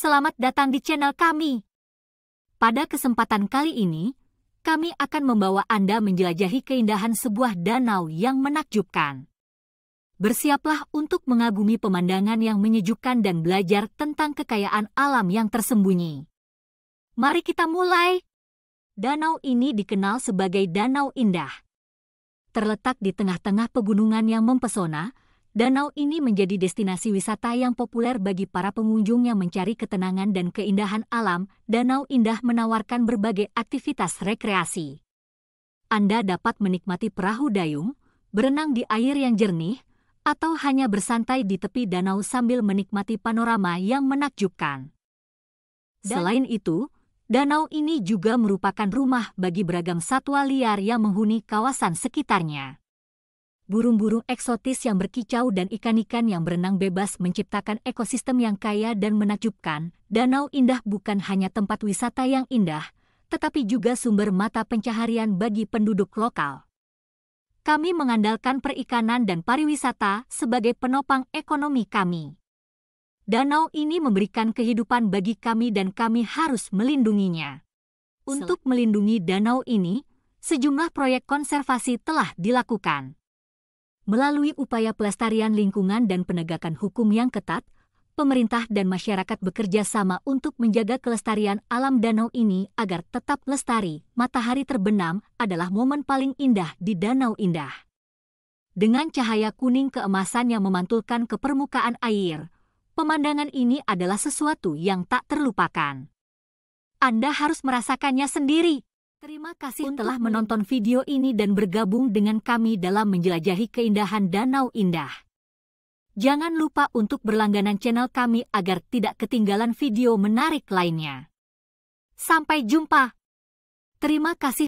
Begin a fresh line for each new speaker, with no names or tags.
selamat datang di channel kami. Pada kesempatan kali ini, kami akan membawa Anda menjelajahi keindahan sebuah danau yang menakjubkan. Bersiaplah untuk mengagumi pemandangan yang menyejukkan dan belajar tentang kekayaan alam yang tersembunyi. Mari kita mulai. Danau ini dikenal sebagai Danau Indah. Terletak di tengah-tengah pegunungan yang mempesona, danau ini menjadi destinasi wisata yang populer bagi para pengunjung yang mencari ketenangan dan keindahan alam. Danau Indah menawarkan berbagai aktivitas rekreasi. Anda dapat menikmati perahu dayung, berenang di air yang jernih, atau hanya bersantai di tepi danau sambil menikmati panorama yang menakjubkan. Selain itu, Danau ini juga merupakan rumah bagi beragam satwa liar yang menghuni kawasan sekitarnya. Burung-burung eksotis yang berkicau dan ikan-ikan yang berenang bebas menciptakan ekosistem yang kaya dan menakjubkan. Danau Indah bukan hanya tempat wisata yang indah, tetapi juga sumber mata pencaharian bagi penduduk lokal. Kami mengandalkan perikanan dan pariwisata sebagai penopang ekonomi kami. Danau ini memberikan kehidupan bagi kami dan kami harus melindunginya. Untuk melindungi danau ini, sejumlah proyek konservasi telah dilakukan. Melalui upaya pelestarian lingkungan dan penegakan hukum yang ketat, pemerintah dan masyarakat bekerja sama untuk menjaga kelestarian alam danau ini agar tetap lestari. Matahari terbenam adalah momen paling indah di Danau Indah. Dengan cahaya kuning keemasan yang memantulkan ke permukaan air, pemandangan ini adalah sesuatu yang tak terlupakan. Anda harus merasakannya sendiri. Terima kasih Untuk telah menonton video ini dan bergabung dengan kami dalam menjelajahi keindahan Danau Indah. Jangan lupa untuk berlangganan channel kami agar tidak ketinggalan video menarik lainnya. Sampai jumpa. Terima kasih.